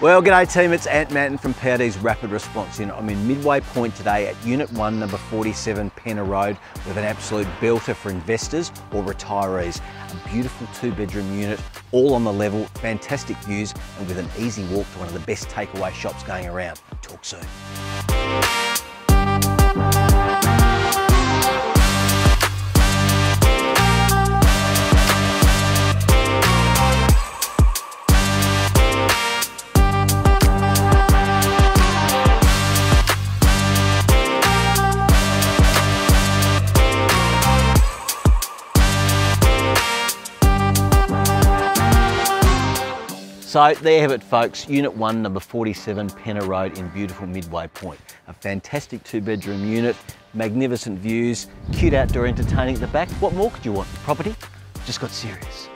Well, g'day team, it's Ant Manton from PRD's Rapid Response Unit. I'm in Midway Point today at Unit 1, number 47 Penna Road with an absolute belter for investors or retirees. A beautiful two bedroom unit, all on the level, fantastic views and with an easy walk to one of the best takeaway shops going around. Talk soon. So there you have it folks, Unit 1, number 47 Penna Road in beautiful Midway Point. A fantastic two bedroom unit, magnificent views, cute outdoor entertaining at the back. What more could you want? Property just got serious.